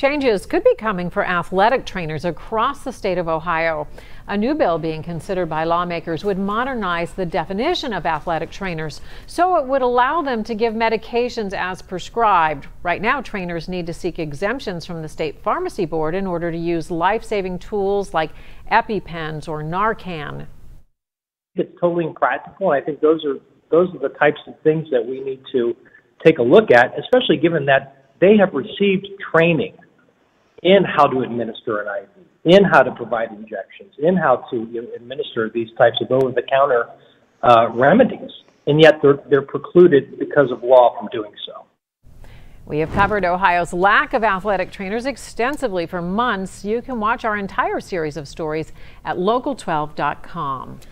Changes could be coming for athletic trainers across the state of Ohio. A new bill being considered by lawmakers would modernize the definition of athletic trainers so it would allow them to give medications as prescribed. Right now, trainers need to seek exemptions from the state pharmacy board in order to use life saving tools like EpiPens or Narcan. It's totally impractical. I think those are those are the types of things that we need to take a look at, especially given that they have received training in how to administer an IV, in how to provide injections, in how to you know, administer these types of over-the-counter uh, remedies, and yet they're, they're precluded because of law from doing so. We have covered Ohio's lack of athletic trainers extensively for months. You can watch our entire series of stories at local12.com.